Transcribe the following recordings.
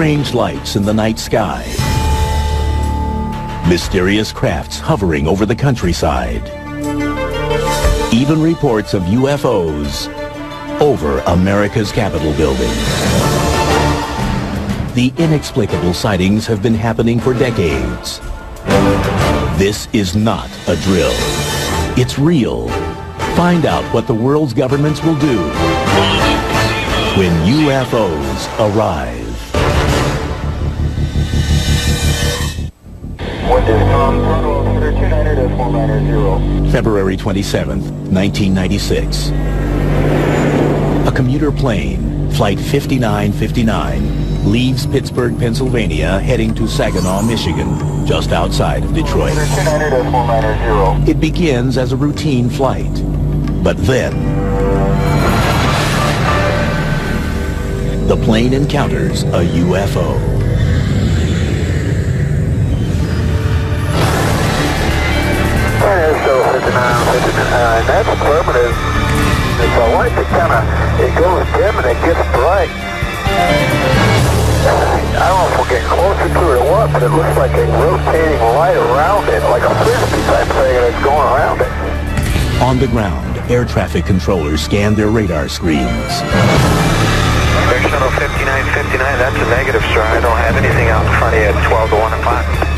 Strange lights in the night sky. Mysterious crafts hovering over the countryside. Even reports of UFOs over America's Capitol building. The inexplicable sightings have been happening for decades. This is not a drill. It's real. Find out what the world's governments will do when UFOs arrive. February 27th, 1996. A commuter plane, Flight 5959, leaves Pittsburgh, Pennsylvania, heading to Saginaw, Michigan, just outside of Detroit. It begins as a routine flight. But then, the plane encounters a UFO. So 59, 59, that's affirmative. It's a light that kind of, it goes dim and it gets bright. I don't know if we're getting closer to it or what, but it looks like a rotating light around it, like a frisbee type thing, and it's going around it. On the ground, air traffic controllers scan their radar screens. Air Shuttle 5959, that's a negative, sir. I don't have anything out in front of you at 12 to 1 o'clock.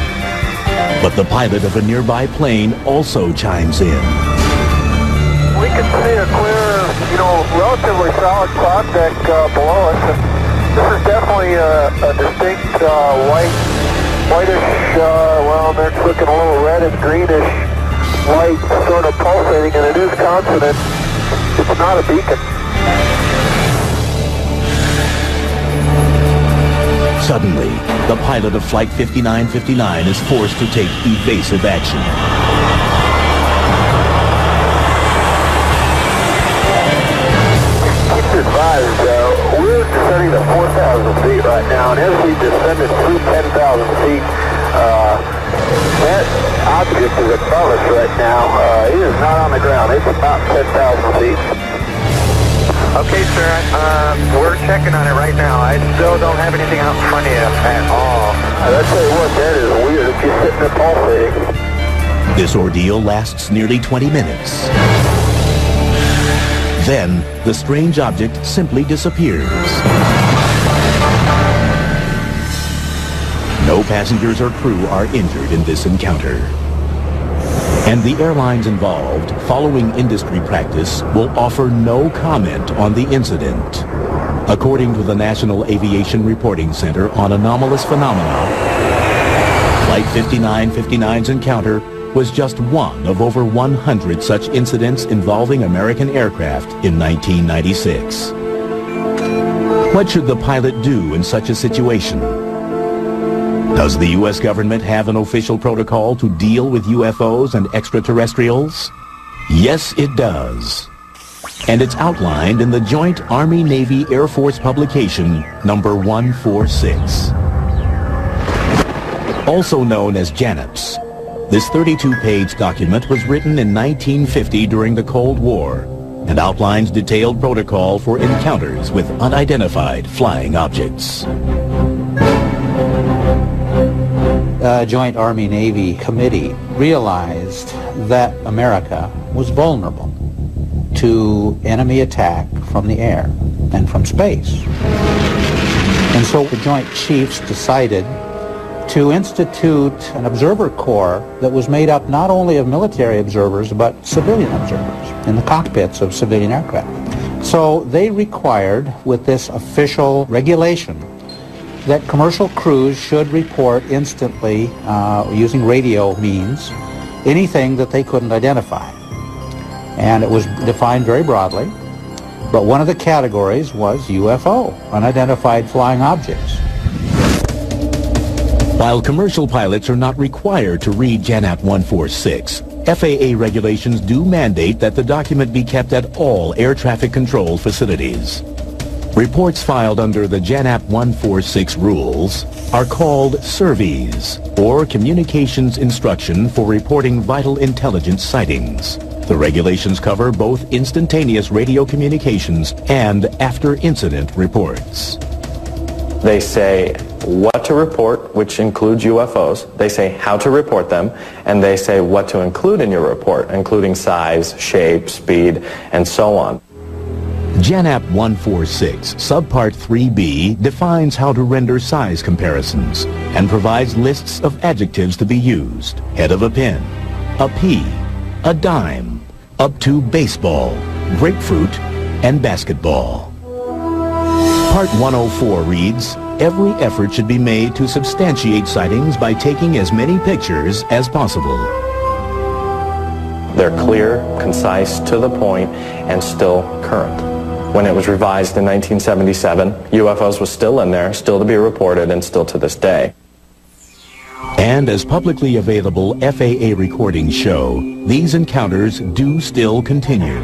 But the pilot of a nearby plane also chimes in. We can see a clear, you know, relatively solid cloud deck uh, below us. And this is definitely a, a distinct uh, white, whitish, uh, well, it's looking a little red and greenish light sort of pulsating, and it is consonant. It's not a beacon. Suddenly, the pilot of Flight 5959 is forced to take evasive action. Advised, uh, we're descending to 4,000 feet right now, and as we descended through 10,000 feet, uh, that object is above us right now. Uh, it is not on the ground. It's about 10,000 feet. Okay, sir. Um, we're checking on it right now. I still don't have anything out in front of you at all. I tell you what, that is weird. If you're sitting there pulsating. This ordeal lasts nearly 20 minutes. Then, the strange object simply disappears. No passengers or crew are injured in this encounter. And the airlines involved, following industry practice, will offer no comment on the incident. According to the National Aviation Reporting Center on Anomalous Phenomena, Flight 5959's encounter was just one of over 100 such incidents involving American aircraft in 1996. What should the pilot do in such a situation? Does the U.S. government have an official protocol to deal with UFOs and extraterrestrials? Yes, it does. And it's outlined in the Joint Army-Navy-Air Force publication number 146. Also known as JANAPS, this 32-page document was written in 1950 during the Cold War and outlines detailed protocol for encounters with unidentified flying objects. Uh, Joint Army-Navy Committee realized that America was vulnerable to enemy attack from the air and from space. And so the Joint Chiefs decided to institute an observer corps that was made up not only of military observers but civilian observers in the cockpits of civilian aircraft. So they required, with this official regulation, that commercial crews should report instantly uh, using radio means anything that they couldn't identify. And it was defined very broadly, but one of the categories was UFO, unidentified flying objects. While commercial pilots are not required to read JANAP 146, FAA regulations do mandate that the document be kept at all air traffic control facilities. Reports filed under the JANAP 146 rules are called CIRVIS or Communications Instruction for Reporting Vital Intelligence Sightings. The regulations cover both instantaneous radio communications and after-incident reports. They say what to report, which includes UFOs. They say how to report them, and they say what to include in your report, including size, shape, speed, and so on. JANAP 146, Subpart 3B, defines how to render size comparisons and provides lists of adjectives to be used. Head of a pin, a pea, a dime, up to baseball, grapefruit, and basketball. Part 104 reads, every effort should be made to substantiate sightings by taking as many pictures as possible. They're clear, concise, to the point, and still current. When it was revised in 1977, UFOs was still in there, still to be reported, and still to this day. And as publicly available FAA recordings show, these encounters do still continue.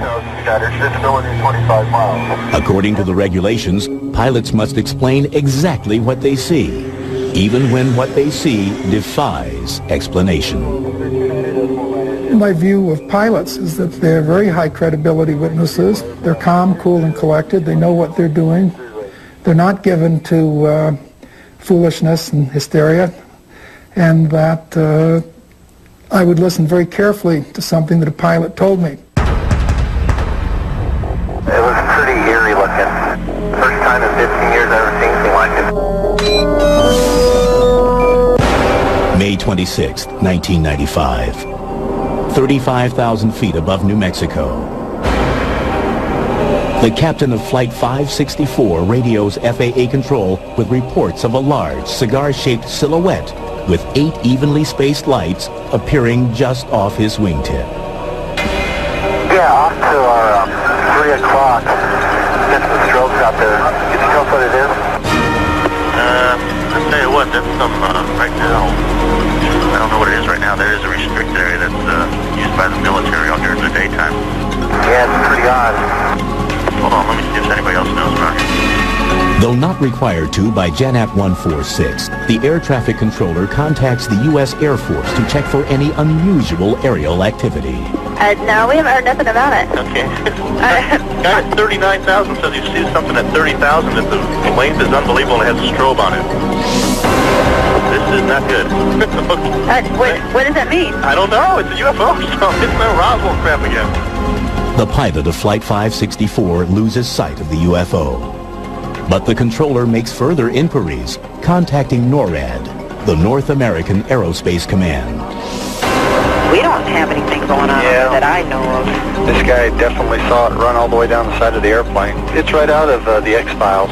According to the regulations, pilots must explain exactly what they see, even when what they see defies explanation. My view of pilots is that they're very high credibility witnesses. They're calm, cool, and collected. They know what they're doing. They're not given to uh, foolishness and hysteria. And that uh, I would listen very carefully to something that a pilot told me. It was pretty eerie looking. First time in 15 years I've ever seen anything like it. May 26, 1995. 35,000 feet above New Mexico. The captain of Flight 564 radios FAA control with reports of a large cigar-shaped silhouette with eight evenly spaced lights appearing just off his wingtip. Yeah, off to our um, 3 o'clock. Get some strobes out there. Can you tell us what it is? Uh, I'll tell you what, that's some, uh, right now, I don't know what it is right now. There is a restricted area that's uh, used by the military out here in the daytime. Yeah, it's pretty odd. Hold on, let me see if anybody else knows about it. Though not required to by JANAP 146, the air traffic controller contacts the U.S. Air Force to check for any unusual aerial activity. Uh, no, we haven't heard nothing about it. Okay. Guy at 39,000 says he sees something at 30,000 that the length is unbelievable and has a strobe on it. This is not good. uh, what, what does that mean? I don't know. It's a UFO, so it's no Roswell crap again. The pilot of Flight 564 loses sight of the UFO. But the controller makes further inquiries, contacting NORAD, the North American Aerospace Command. We don't have anything going on yeah. that I know of. This guy definitely saw it run all the way down the side of the airplane. It's right out of uh, the X-Files.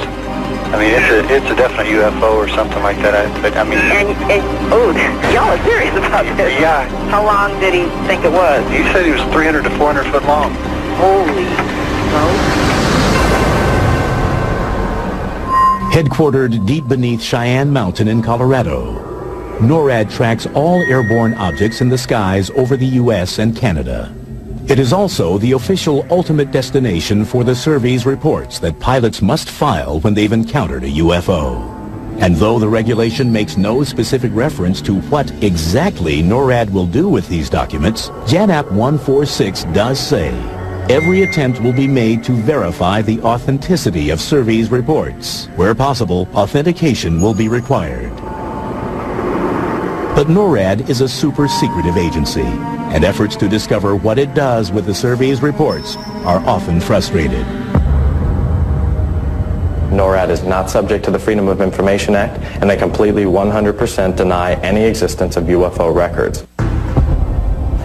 I mean, it's a it's a definite UFO or something like that. I, but I mean, and, and oh, y'all are serious about this? Yeah. How long did he think it was? He said he was 300 to 400 foot long. Holy Headquartered deep beneath Cheyenne Mountain in Colorado, NORAD tracks all airborne objects in the skies over the U.S. and Canada. It is also the official ultimate destination for the CIRVIS reports that pilots must file when they've encountered a UFO. And though the regulation makes no specific reference to what exactly NORAD will do with these documents, JANAP 146 does say every attempt will be made to verify the authenticity of CIRVIS reports. Where possible, authentication will be required. But NORAD is a super secretive agency, and efforts to discover what it does with the CIRVIS reports are often frustrated. NORAD is not subject to the Freedom of Information Act, and they completely 100% deny any existence of UFO records.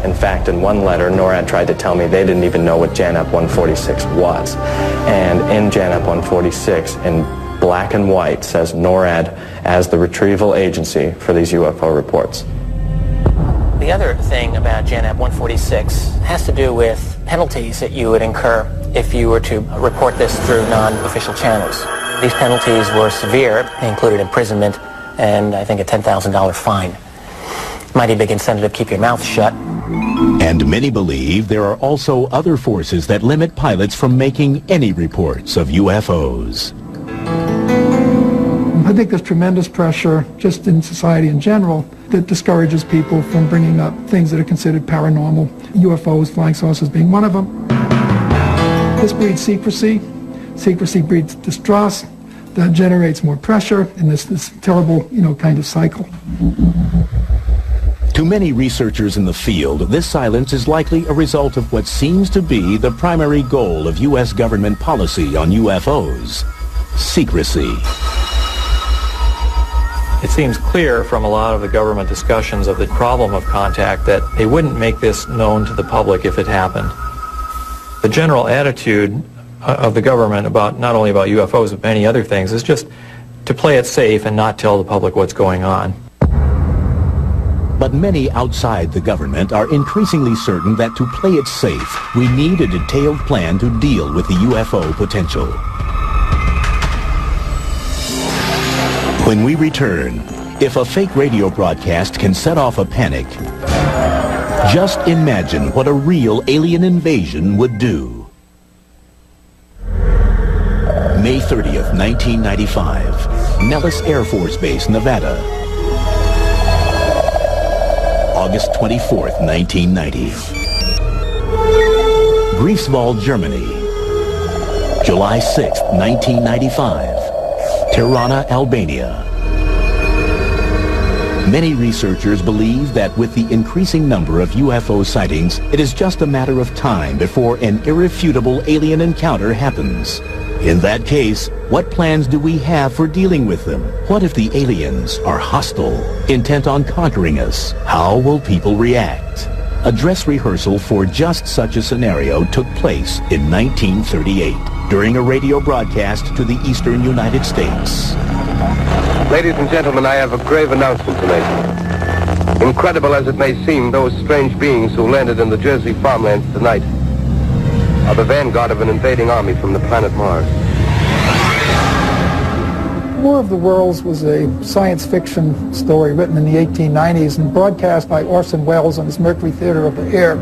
In fact, in one letter, NORAD tried to tell me they didn't even know what JANAP 146 was. And in JANAP 146, in black and white, says NORAD as the retrieval agency for these UFO reports. The other thing about JANAP 146 has to do with penalties that you would incur if you were to report this through non-official channels. These penalties were severe. They included imprisonment and I think a $10,000 fine. Mighty big incentive to keep your mouth shut. And many believe there are also other forces that limit pilots from making any reports of UFOs. I think there's tremendous pressure just in society in general that discourages people from bringing up things that are considered paranormal, UFOs, flying saucers being one of them. This breeds secrecy. Secrecy breeds distrust. that generates more pressure in this, this terrible, you know, kind of cycle. To many researchers in the field, this silence is likely a result of what seems to be the primary goal of U.S. government policy on UFOs, secrecy. It seems clear from a lot of the government discussions of the problem of contact that they wouldn't make this known to the public if it happened. The general attitude uh, of the government about not only about UFOs but many other things is just to play it safe and not tell the public what's going on. But many outside the government are increasingly certain that to play it safe, we need a detailed plan to deal with the UFO potential. When we return, if a fake radio broadcast can set off a panic, just imagine what a real alien invasion would do. May 30th, 1995, Nellis Air Force Base, Nevada. August 24th, 1990. Greifswald, Germany. July 6th, 1995. Tirana, Albania. Many researchers believe that with the increasing number of UFO sightings, it is just a matter of time before an irrefutable alien encounter happens. In that case, what plans do we have for dealing with them? What if the aliens are hostile, intent on conquering us? How will people react? A dress rehearsal for just such a scenario took place in 1938 during a radio broadcast to the eastern United States. Ladies and gentlemen, I have a grave announcement to make. Incredible as it may seem, those strange beings who landed in the Jersey farmlands tonight are the vanguard of an invading army from the planet Mars. War of the Worlds was a science fiction story written in the 1890s and broadcast by Orson Welles on his Mercury Theater of the Air.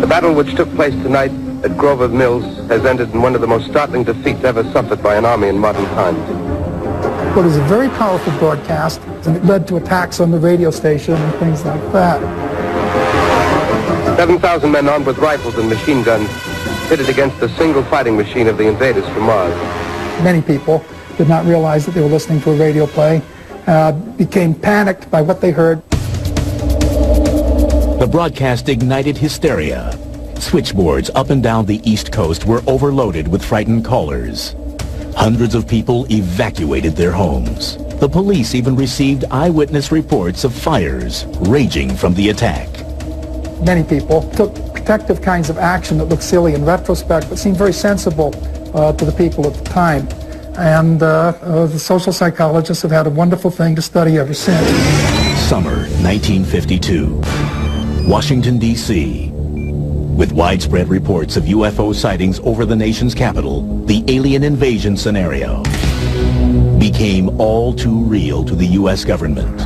The battle which took place tonight at Grovers Mill has ended in one of the most startling defeats ever suffered by an army in modern times. Well, It was a very powerful broadcast, and it led to attacks on the radio station and things like that. 7,000 men armed with rifles and machine guns pitted against the single fighting machine of the invaders from Mars. Many people did not realize that they were listening to a radio play, uh, became panicked by what they heard. The broadcast ignited hysteria. Switchboards up and down the East Coast were overloaded with frightened callers. Hundreds of people evacuated their homes. The police even received eyewitness reports of fires raging from the attack. Many people took protective kinds of action that looked silly in retrospect, but seemed very sensible uh, to the people at the time. And uh, uh, the social psychologists have had a wonderful thing to study ever since. Summer 1952. Washington, D.C. With widespread reports of UFO sightings over the nation's capital, the alien invasion scenario became all too real to the U.S. government.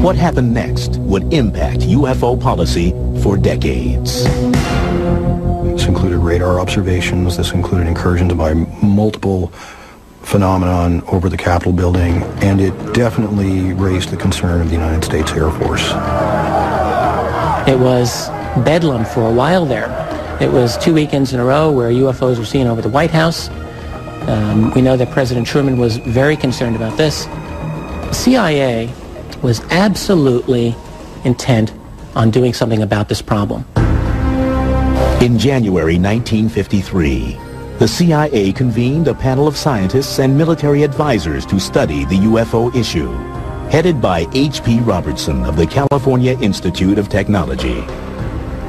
What happened next would impact UFO policy for decades. This included radar observations. This included incursions by multiple phenomenon over the Capitol building, and it definitely raised the concern of the United States Air Force. It was bedlam for a while there. It was two weekends in a row where UFOs were seen over the White House. Um, we know that President Truman was very concerned about this. The CIA was absolutely intent on doing something about this problem. In January 1953, the CIA convened a panel of scientists and military advisors to study the UFO issue, headed by H.P. Robertson of the California Institute of Technology.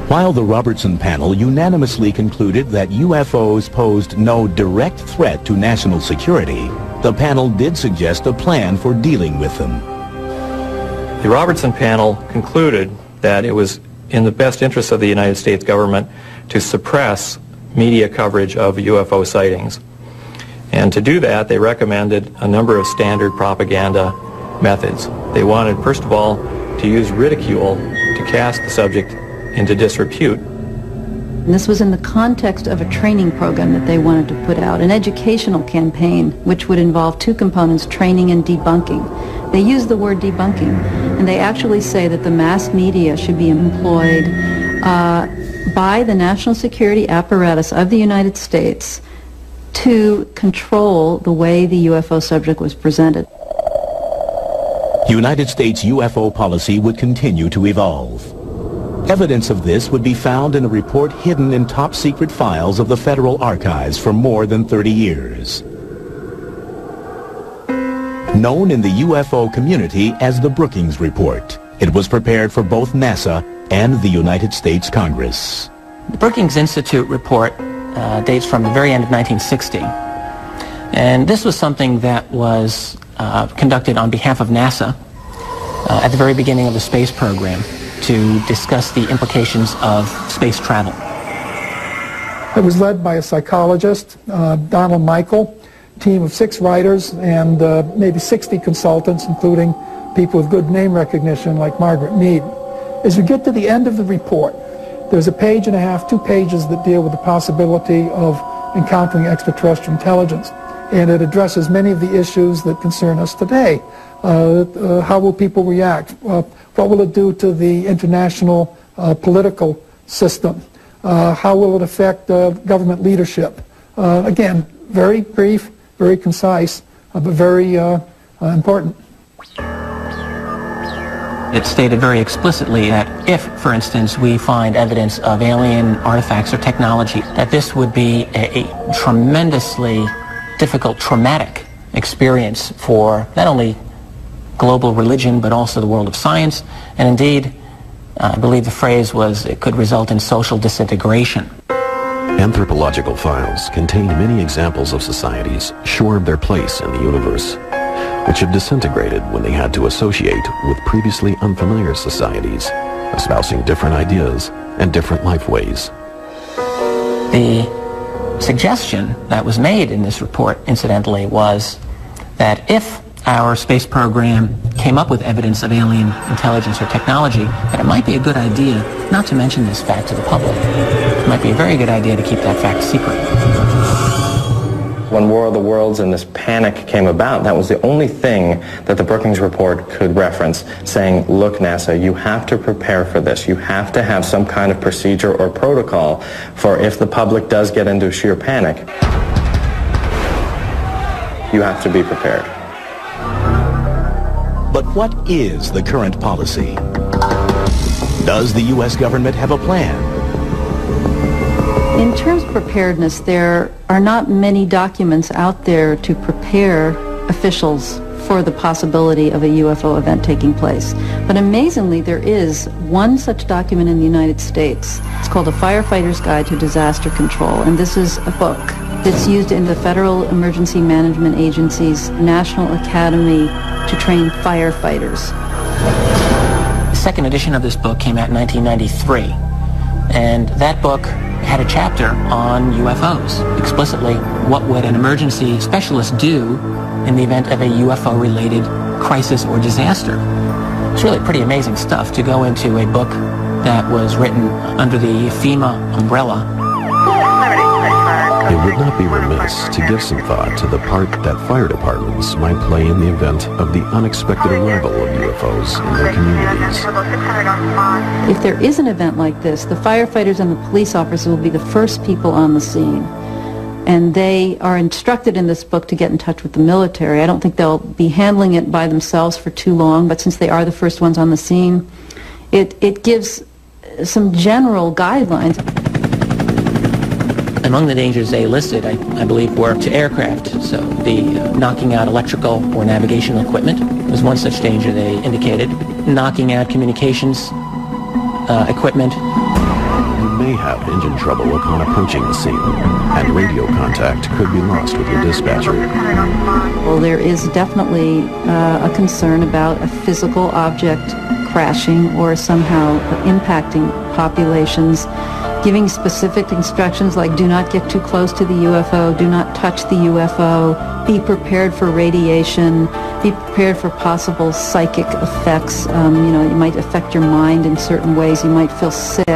While the Robertson panel unanimously concluded that UFOs posed no direct threat to national security, the panel did suggest a plan for dealing with them. The Robertson panel concluded that it was in the best interest of the United States government to suppress media coverage of UFO sightings. And to do that, they recommended a number of standard propaganda methods. They wanted, first of all, to use ridicule to cast the subject into disrepute. And this was in the context of a training program that they wanted to put out, an educational campaign which would involve two components, training and debunking. They use the word debunking, and they actually say that the mass media should be employed uh, by the national security apparatus of the United States to control the way the UFO subject was presented. United States UFO policy would continue to evolve. Evidence of this would be found in a report hidden in top secret files of the Federal Archives for more than 30 years. Known in the UFO community as the Brookings Report, it was prepared for both NASA and the United States Congress. The Brookings Institute report uh, dates from the very end of 1960. And this was something that was uh, conducted on behalf of NASA uh, at the very beginning of the space program to discuss the implications of space travel. It was led by a psychologist, uh, Donald Michael, team of six writers and uh, maybe 60 consultants, including people with good name recognition like Margaret Mead. As we get to the end of the report, there's a page and a half, two pages that deal with the possibility of encountering extraterrestrial intelligence. And it addresses many of the issues that concern us today. Uh, uh, how will people react? Uh, what will it do to the international uh, political system? Uh, how will it affect uh, government leadership? again, very brief, very concise, but very important. It stated very explicitly that if, for instance, we find evidence of alien artifacts or technology, that this would be a, a tremendously difficult, traumatic experience for not only global religion, but also the world of science. And indeed, uh, I believe the phrase was it could result in social disintegration. Anthropological files contain many examples of societies sure of their place in the universe, which have disintegrated when they had to associate with previously unfamiliar societies, espousing different ideas and different life ways. The suggestion that was made in this report, incidentally, was that if our space program came up with evidence of alien intelligence or technology, that it might be a good idea not to mention this fact to the public. It might be a very good idea to keep that fact secret. When War of the Worlds and this panic came about, that was the only thing that the Brookings report could reference, saying, look, NASA, you have to prepare for this. You have to have some kind of procedure or protocol for if the public does get into sheer panic, you have to be prepared. But what is the current policy? Does the U.S. government have a plan? In terms of preparedness, there are not many documents out there to prepare officials for the possibility of a UFO event taking place. But amazingly, there is one such document in the United States. It's called A Firefighter's Guide to Disaster Control, and this is a book that's used in the Federal Emergency Management Agency's National Academy to train firefighters. The second edition of this book came out in 1993, and that book had a chapter on UFOs. Explicitly, what would an emergency specialist do in the event of a UFO-related crisis or disaster? It's really pretty amazing stuff to go into a book that was written under the FEMA umbrella would not be remiss to give some thought to the part that fire departments might play in the event of the unexpected arrival of UFOs in their communities. If there is an event like this, the firefighters and the police officers will be the first people on the scene. And they are instructed in this book to get in touch with the military. I don't think they'll be handling it by themselves for too long, but since they are the first ones on the scene, it, it gives some general guidelines. Among the dangers they listed, I, I believe, were to aircraft. So the uh, knocking out electrical or navigational equipment was one such danger they indicated. Knocking out communications uh, equipment. You may have engine trouble upon approaching the scene, and radio contact could be lost with your dispatcher. Well, there is definitely uh, a concern about a physical object crashing or somehow impacting populations giving specific instructions like do not get too close to the UFO, do not touch the UFO, be prepared for radiation, be prepared for possible psychic effects. Um, you know, it might affect your mind in certain ways. You might feel sick.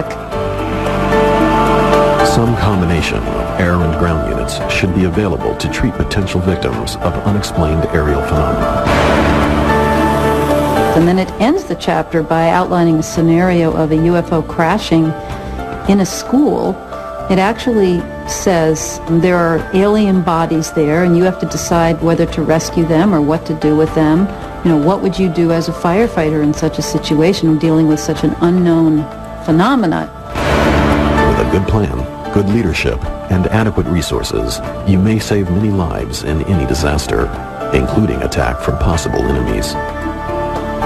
Some combination of air and ground units should be available to treat potential victims of unexplained aerial phenomena. And then it ends the chapter by outlining a scenario of a UFO crashing in a school It actually says there are alien bodies there and you have to decide whether to rescue them or what to do with them. You know, what would you do as a firefighter in such a situation dealing with such an unknown phenomena? With a good plan, good leadership, and adequate resources, you may save many lives in any disaster, including attack from possible enemies.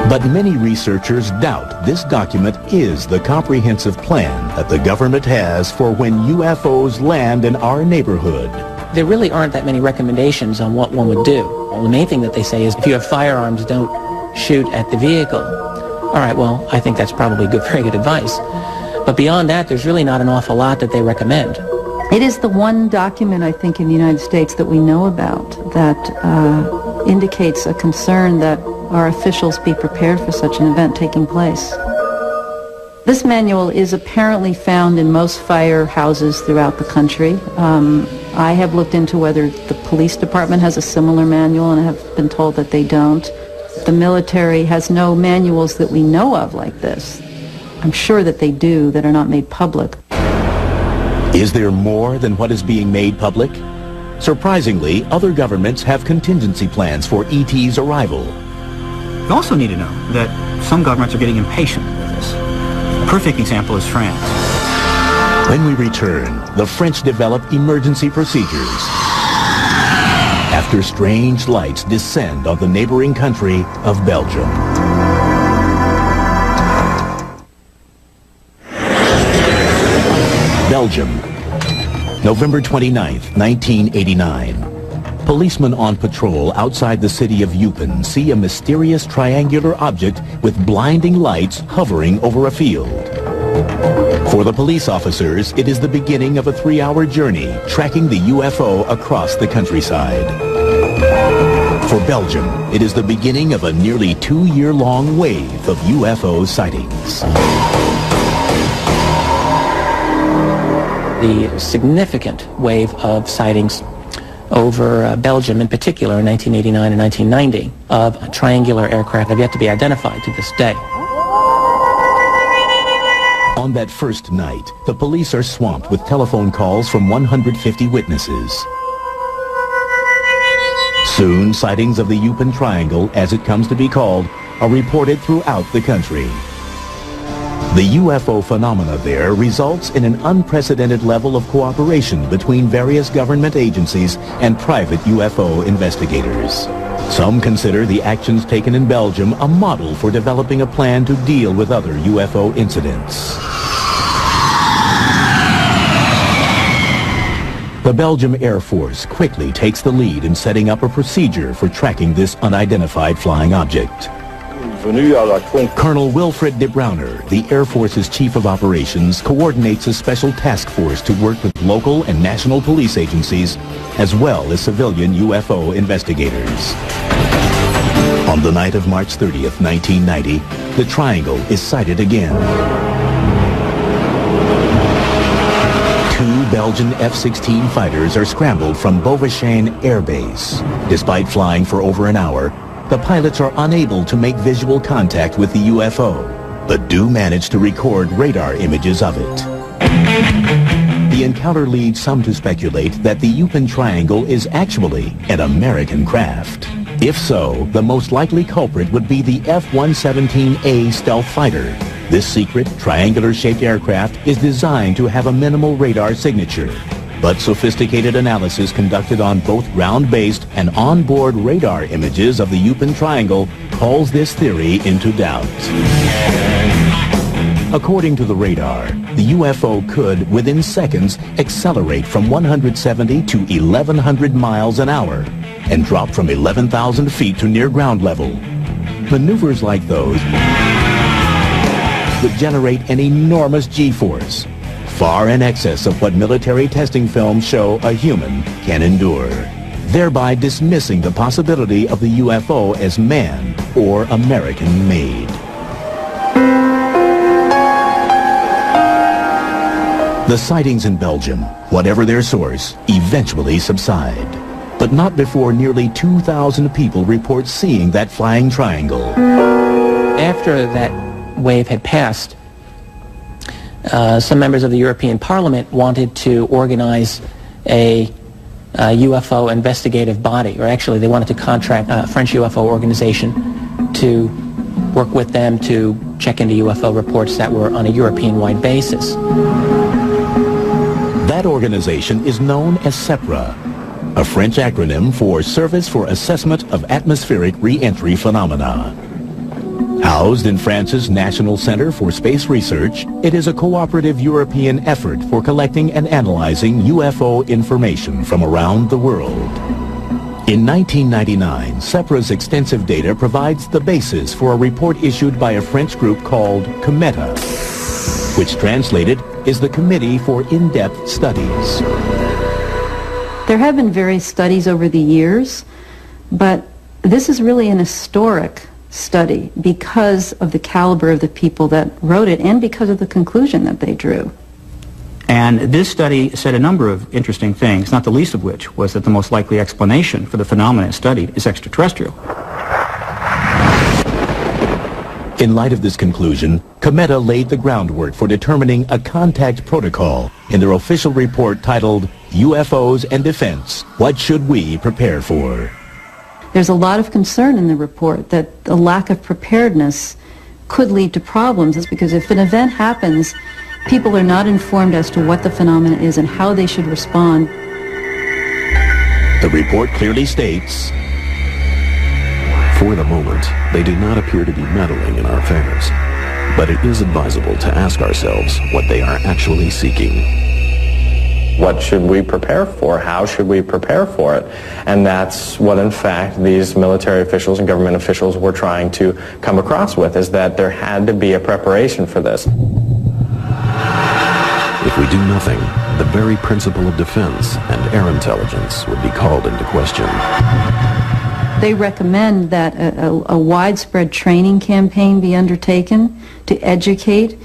But many researchers doubt this document is the comprehensive plan that the government has for when UFOs land in our neighborhood. There really aren't that many recommendations on what one would do. Well, the main thing that they say is if you have firearms, don't shoot at the vehicle. All right, well, I think that's probably good, very good advice. But beyond that, there's really not an awful lot that they recommend. It is the one document, I think, in the United States that we know about that uh, indicates a concern that our officials be prepared for such an event taking place. This manual is apparently found in most firehouses throughout the country. Um, I have looked into whether the police department has a similar manual and have been told that they don't. The military has no manuals that we know of like this. I'm sure that they do that are not made public. Is there more than what is being made public? Surprisingly, other governments have contingency plans for ET's arrival. You also need to know that some governments are getting impatient with this. A perfect example is France. When we return, the French develop emergency procedures. After strange lights descend on the neighboring country of Belgium. Belgium, November 29, 1989. Policemen on patrol outside the city of Eupen see a mysterious triangular object with blinding lights hovering over a field. For the police officers, it is the beginning of a three-hour journey tracking the UFO across the countryside. For Belgium, it is the beginning of a nearly two-year-long wave of UFO sightings. The significant wave of sightings over uh, Belgium in particular in 1989 and 1990 of triangular aircraft have yet to be identified to this day. On that first night, the police are swamped with telephone calls from 150 witnesses. Soon, sightings of the Eupen Triangle, as it comes to be called, are reported throughout the country. The UFO phenomena there results in an unprecedented level of cooperation between various government agencies and private UFO investigators. Some consider the actions taken in Belgium a model for developing a plan to deal with other UFO incidents. The Belgium Air Force quickly takes the lead in setting up a procedure for tracking this unidentified flying object. Colonel Wilfried De Brouwer, the Air Force's Chief of Operations, coordinates a special task force to work with local and national police agencies, as well as civilian UFO investigators. On the night of March 30th, 1990, the Triangle is sighted again. Two Belgian F-16 fighters are scrambled from Beauvechain Air Base. Despite flying for over an hour, the pilots are unable to make visual contact with the UFO, but do manage to record radar images of it. The encounter leads some to speculate that the Eupen Triangle is actually an American craft. If so, the most likely culprit would be the F-117A stealth fighter. This secret, triangular-shaped aircraft is designed to have a minimal radar signature, but sophisticated analysis conducted on both ground-based and on-board radar images of the Eupen Triangle calls this theory into doubt. According to the radar, the UFO could, within seconds, accelerate from 170 to 1,100 miles an hour and drop from 11,000 feet to near ground level. Maneuvers like those would generate an enormous G-force, far in excess of what military testing films show a human can endure, thereby dismissing the possibility of the UFO as man or American-made. The sightings in Belgium, whatever their source, eventually subside. But not before nearly 2,000 people report seeing that flying triangle. After that wave had passed, uh, some members of the European Parliament wanted to organize a, a UFO investigative body, or actually they wanted to contract a French UFO organization to work with them to check into UFO reports that were on a European-wide basis. That organization is known as SEPRA, a French acronym for Service for Assessment of Atmospheric Reentry Phenomena. Housed in France's National Center for Space Research, it is a cooperative European effort for collecting and analyzing UFO information from around the world. In 1999, SEPRA's extensive data provides the basis for a report issued by a French group called COMETA, which translated is the Committee for In-Depth Studies. There have been various studies over the years, but this is really an historic study because of the caliber of the people that wrote it and because of the conclusion that they drew. And this study said a number of interesting things, not the least of which was that the most likely explanation for the phenomena studied is extraterrestrial. In light of this conclusion, Cometa laid the groundwork for determining a contact protocol in their official report titled UFOs and Defense, What Should We Prepare For? There's a lot of concern in the report that the lack of preparedness could lead to problems is because if an event happens, people are not informed as to what the phenomenon is and how they should respond. The report clearly states, For the moment, they do not appear to be meddling in our affairs, but it is advisable to ask ourselves what they are actually seeking. What should we prepare for? How should we prepare for it? And that's what, in fact, these military officials and government officials were trying to come across with, is that there had to be a preparation for this. If we do nothing, the very principle of defense and air intelligence would be called into question. They recommend that a, a, a widespread training campaign be undertaken to educate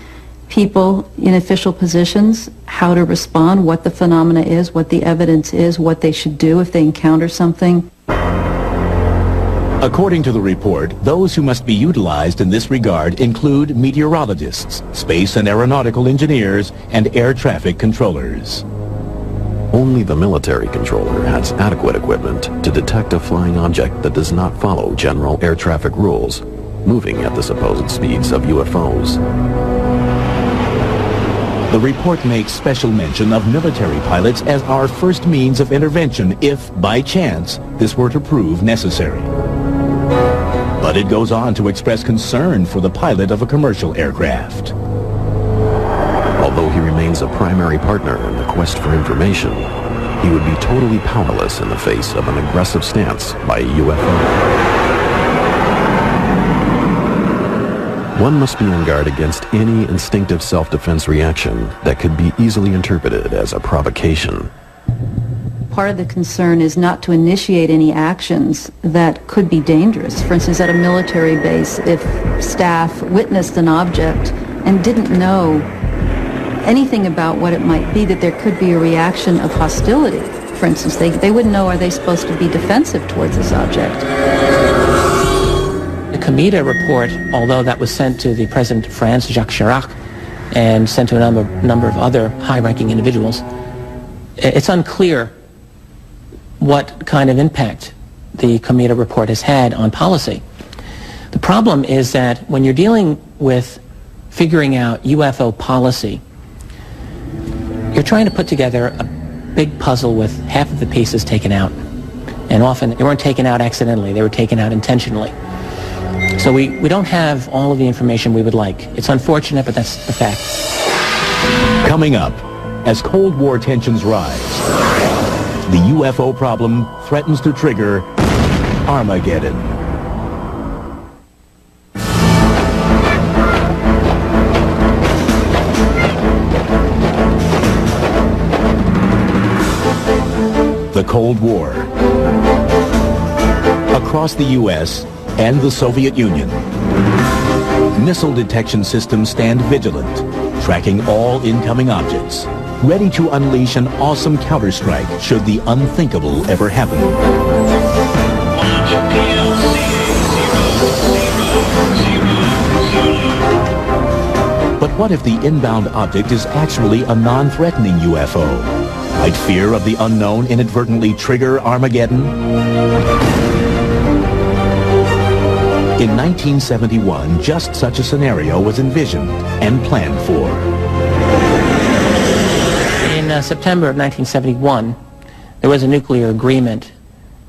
people in official positions how to respond, what the phenomena is, what the evidence is, what they should do if they encounter something. According to the report, those who must be utilized in this regard include meteorologists, space and aeronautical engineers, and air traffic controllers. Only the military controller has adequate equipment to detect a flying object that does not follow general air traffic rules, moving at the supposed speeds of UFOs. The report makes special mention of military pilots as our first means of intervention if, by chance, this were to prove necessary. But it goes on to express concern for the pilot of a commercial aircraft. Although he remains a primary partner in the quest for information, he would be totally powerless in the face of an aggressive stance by a UFO. One must be on guard against any instinctive self-defense reaction that could be easily interpreted as a provocation. Part of the concern is not to initiate any actions that could be dangerous. For instance, at a military base, if staff witnessed an object and didn't know anything about what it might be, that there could be a reaction of hostility. For instance, they, they wouldn't know are they supposed to be defensive towards this object. Cometa report, although that was sent to the President of France, Jacques Chirac, and sent to a number, number of other high-ranking individuals, it's unclear what kind of impact the Cometa report has had on policy. The problem is that when you're dealing with figuring out UFO policy, you're trying to put together a big puzzle with half of the pieces taken out. And often they weren't taken out accidentally, they were taken out intentionally. So we, we don't have all of the information we would like. It's unfortunate, but that's the fact. Coming up, as Cold War tensions rise, the UFO problem threatens to trigger Armageddon. The Cold War. Across the U.S., and the Soviet Union. Missile detection systems stand vigilant, tracking all incoming objects, ready to unleash an awesome counterstrike should the unthinkable ever happen. But what if the inbound object is actually a non-threatening UFO? Might fear of the unknown inadvertently trigger Armageddon? In 1971, just such a scenario was envisioned and planned for. In uh, September of 1971, there was a nuclear agreement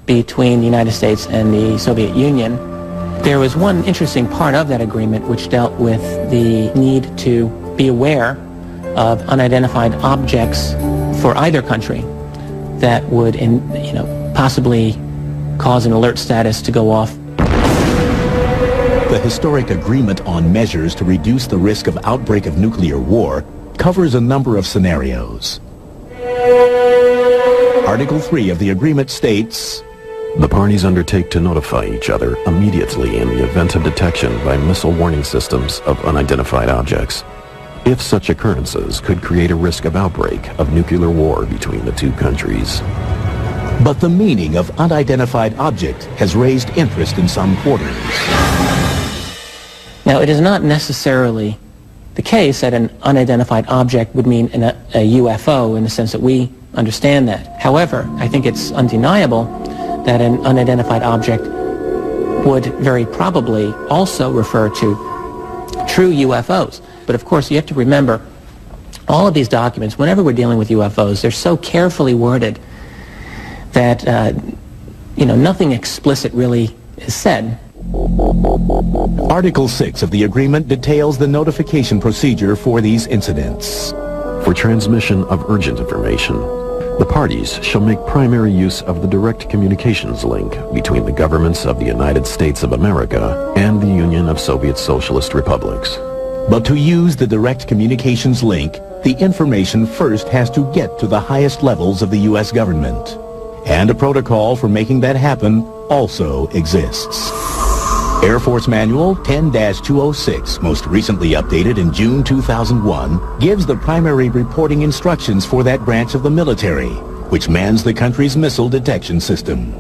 between the United States and the Soviet Union. There was one interesting part of that agreement which dealt with the need to be aware of unidentified objects for either country that would, in, you know, possibly cause an alert status to go off the historic agreement on measures to reduce the risk of outbreak of nuclear war covers a number of scenarios. Article 3 of the agreement states, The parties undertake to notify each other immediately in the event of detection by missile warning systems of unidentified objects. If such occurrences could create a risk of outbreak of nuclear war between the two countries. But the meaning of unidentified object has raised interest in some quarters. Now, it is not necessarily the case that an unidentified object would mean an, a UFO in the sense that we understand that. However, I think it's undeniable that an unidentified object would very probably also refer to true UFOs. But of course, you have to remember, all of these documents, whenever we're dealing with UFOs, they're so carefully worded that, uh, you know, nothing explicit really is said. Article 6 of the agreement details the notification procedure for these incidents. For transmission of urgent information, the parties shall make primary use of the direct communications link between the governments of the United States of America and the Union of Soviet Socialist Republics. But to use the direct communications link, the information first has to get to the highest levels of the U.S. government. And a protocol for making that happen also exists. Air Force Manual 10-206, most recently updated in June 2001, gives the primary reporting instructions for that branch of the military, which mans the country's missile detection system.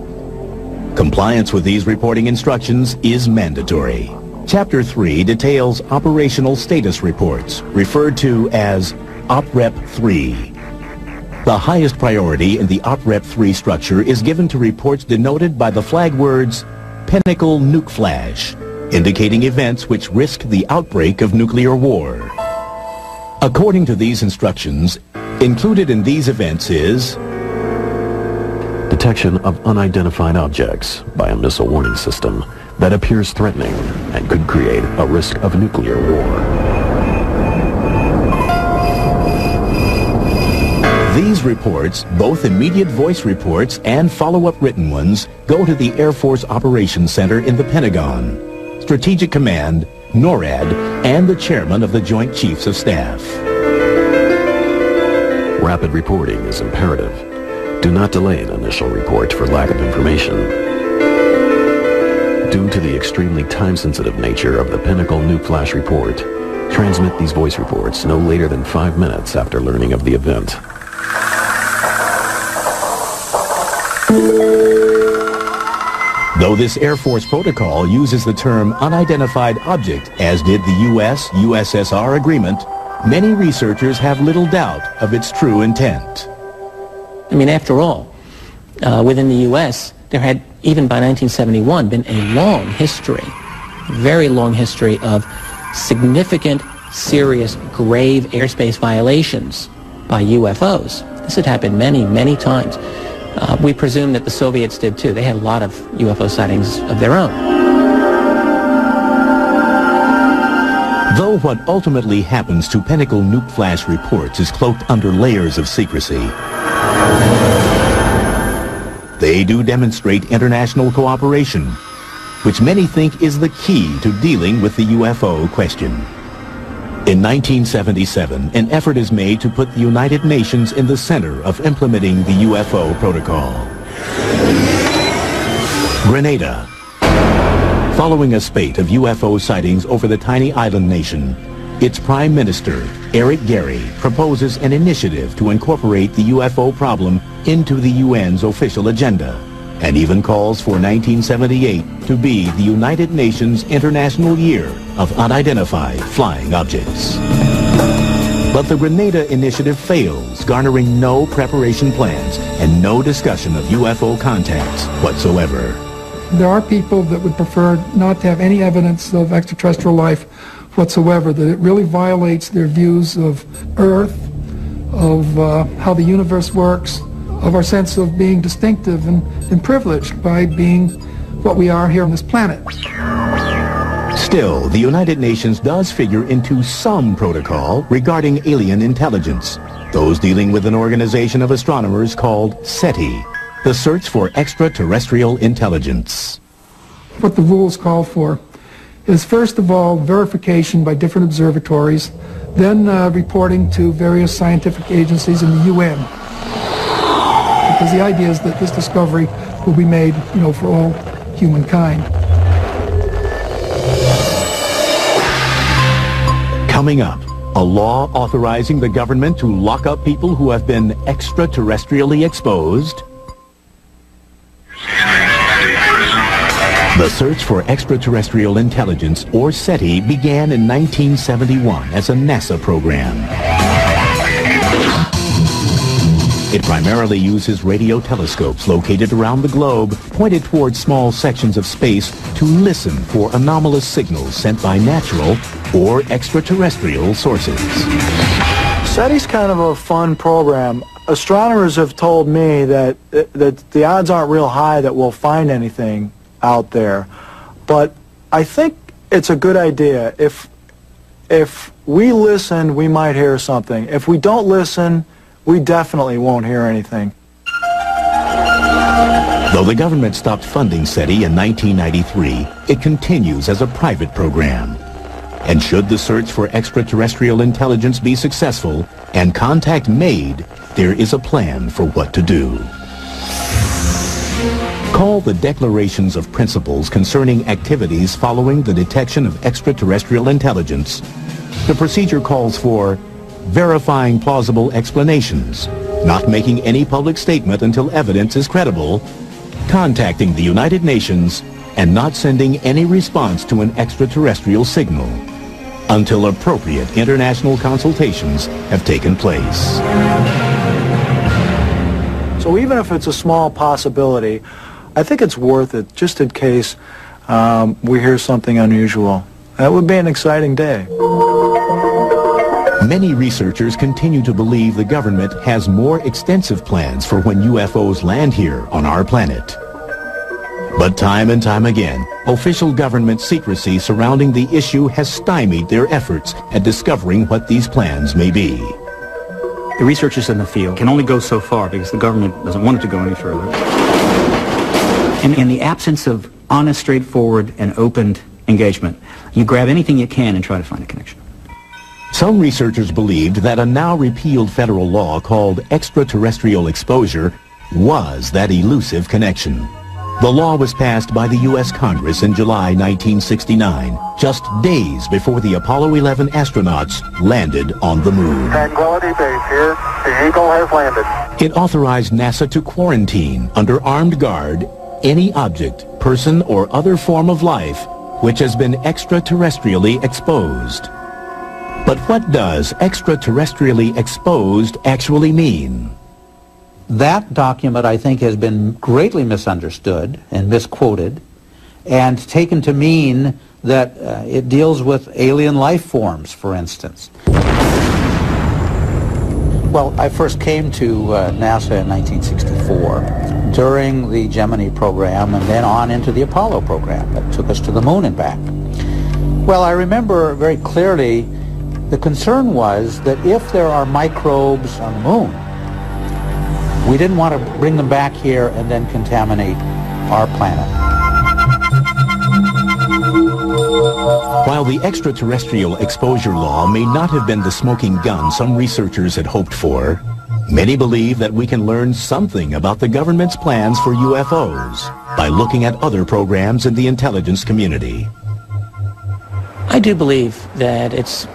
Compliance with these reporting instructions is mandatory. Chapter 3 details operational status reports, referred to as OPREP 3. The highest priority in the OPREP 3 structure is given to reports denoted by the flag words Pinnacle Nuke Flash, indicating events which risk the outbreak of nuclear war. According to these instructions, included in these events is detection of unidentified objects by a missile warning system that appears threatening and could create a risk of nuclear war. These reports, both immediate voice reports and follow-up written ones, go to the Air Force Operations Center in the Pentagon, Strategic Command, NORAD, and the chairman of the Joint Chiefs of Staff. Rapid reporting is imperative. Do not delay an initial report for lack of information. Due to the extremely time-sensitive nature of the Pinnacle Nuke Flash report, transmit these voice reports no later than five minutes after learning of the event. Though this Air Force protocol uses the term unidentified object, as did the U.S.-USSR agreement, many researchers have little doubt of its true intent. I mean, after all, uh, within the U.S., there had, even by 1971, been a long history, very long history of significant, serious, grave airspace violations by UFOs. This had happened many, many times. Uh, we presume that the Soviets did too. They had a lot of UFO sightings of their own. Though what ultimately happens to Pinnacle Nuke Flash reports is cloaked under layers of secrecy, they do demonstrate international cooperation, which many think is the key to dealing with the UFO question. In 1977, an effort is made to put the United Nations in the center of implementing the UFO protocol. Grenada. Following a spate of UFO sightings over the tiny island nation, its Prime Minister, Eric Gairy, proposes an initiative to incorporate the UFO problem into the UN's official agenda and even calls for 1978 to be the United Nations International Year of Unidentified Flying Objects. But the Grenada initiative fails, garnering no preparation plans and no discussion of UFO contacts whatsoever. There are people that would prefer not to have any evidence of extraterrestrial life whatsoever, that it really violates their views of Earth, of uh, how the universe works, of our sense of being distinctive and, and privileged by being what we are here on this planet. Still, the United Nations does figure into some protocol regarding alien intelligence, those dealing with an organization of astronomers called SETI, the Search for Extraterrestrial Intelligence. What the rules call for is first of all verification by different observatories, then uh, reporting to various scientific agencies in the UN. Because the idea is that this discovery will be made, you know, for all humankind. Coming up, a law authorizing the government to lock up people who have been extraterrestrially exposed. The search for extraterrestrial intelligence, or SETI, began in 1971 as a NASA program. It primarily uses radio telescopes located around the globe, pointed towards small sections of space to listen for anomalous signals sent by natural or extraterrestrial sources. SETI's kind of a fun program. Astronomers have told me that, that the odds aren't real high that we'll find anything out there. But I think it's a good idea. If, if we listen, we might hear something. If we don't listen, we definitely won't hear anything. Though the government stopped funding SETI in 1993, it continues as a private program. And should the search for extraterrestrial intelligence be successful and contact made, there is a plan for what to do. Call the Declarations of Principles concerning activities following the detection of extraterrestrial intelligence. The procedure calls for verifying plausible explanations, not making any public statement until evidence is credible, contacting the United Nations, and not sending any response to an extraterrestrial signal until appropriate international consultations have taken place. So even if it's a small possibility, I think it's worth it just in case um, we hear something unusual. That would be an exciting day. Many researchers continue to believe the government has more extensive plans for when UFOs land here on our planet. But time and time again, official government secrecy surrounding the issue has stymied their efforts at discovering what these plans may be. The researchers in the field can only go so far because the government doesn't want it to go any further. And in the absence of honest, straightforward, and open engagement, you grab anything you can and try to find a connection. Some researchers believed that a now repealed federal law called extraterrestrial exposure was that elusive connection. The law was passed by the U.S. Congress in July 1969, just days before the Apollo 11 astronauts landed on the moon. Tranquility Base here. The Eagle has landed. It authorized NASA to quarantine under armed guard any object, person, or other form of life which has been extraterrestrially exposed. But what does extraterrestrially exposed actually mean? That document, I think, has been greatly misunderstood and misquoted and taken to mean that uh, it deals with alien life forms, for instance. Well, I first came to uh, NASA in 1964 during the Gemini program and then on into the Apollo program that took us to the moon and back. Well, I remember very clearly the concern was that if there are microbes on the moon, we didn't want to bring them back here and then contaminate our planet. While the extraterrestrial exposure law may not have been the smoking gun some researchers had hoped for, many believe that we can learn something about the government's plans for UFOs by looking at other programs in the intelligence community. I do believe that it's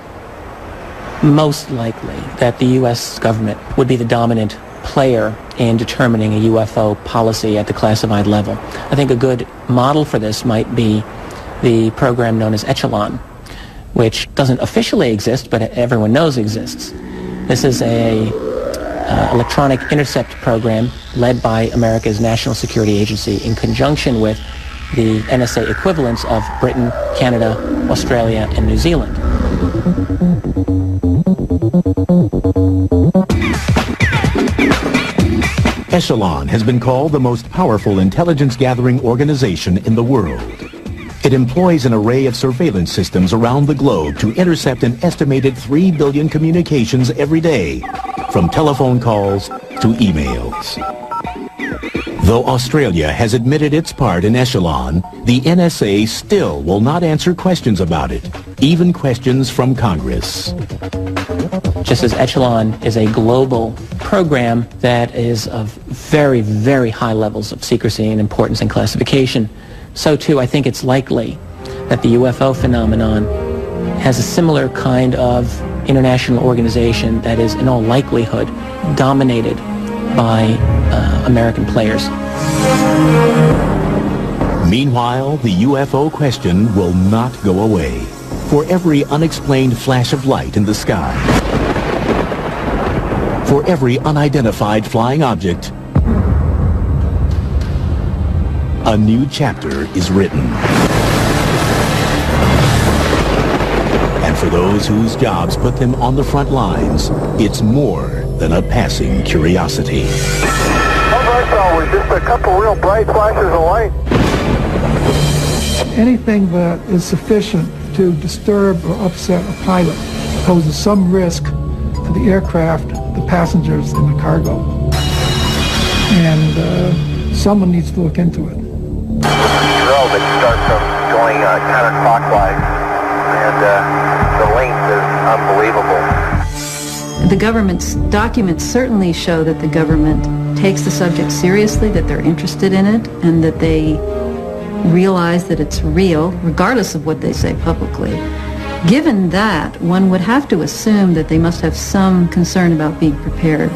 most likely that the U.S. government would be the dominant player in determining a UFO policy at the classified level. I think a good model for this might be the program known as Echelon, which doesn't officially exist, but everyone knows exists. This is a uh, electronic intercept program led by America's National Security Agency in conjunction with the NSA equivalents of Britain, Canada, Australia, and New Zealand. Echelon has been called the most powerful intelligence-gathering organization in the world. It employs an array of surveillance systems around the globe to intercept an estimated 3 billion communications every day, from telephone calls to emails. Though Australia has admitted its part in Echelon, the NSA still will not answer questions about it, even questions from Congress. Just as Echelon is a global program that is of very, very high levels of secrecy and importance and classification, so too I think it's likely that the UFO phenomenon has a similar kind of international organization that is in all likelihood dominated by uh, American players. Meanwhile, the UFO question will not go away. For every unexplained flash of light in the sky, for every unidentified flying object, a new chapter is written. And for those whose jobs put them on the front lines, it's more than a passing curiosity. All I saw was just a couple real bright flashes of light. Anything that is sufficient to disturb or upset a pilot poses some risk to the aircraft, the passengers, and the cargo. And uh, someone needs to look into it. Drill that starts them going uh, counterclockwise, and uh, the length is unbelievable. The government's documents certainly show that the government takes the subject seriously, that they're interested in it, and that they realize that it's real, regardless of what they say publicly. Given that, one would have to assume that they must have some concern about being prepared.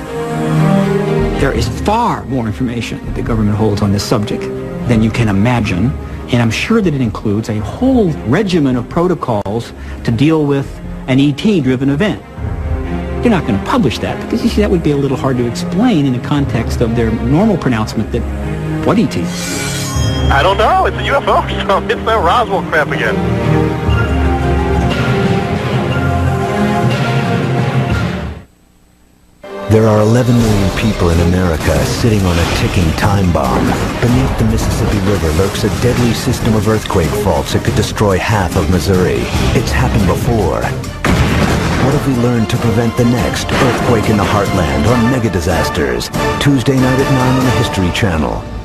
There is far more information that the government holds on this subject than you can imagine, and I'm sure that it includes a whole regimen of protocols to deal with an ET-driven event. They're not going to publish that because you see that would be a little hard to explain in the context of their normal pronouncement that what ET? I don't know. It's a UFO, so it's that Roswell crap again. There are 11 million people in America sitting on a ticking time bomb. Beneath the Mississippi River lurks a deadly system of earthquake faults that could destroy half of Missouri. It's happened before. What have we learned to prevent the next earthquake in the heartland or mega disasters? Tuesday night at 9 on the History Channel.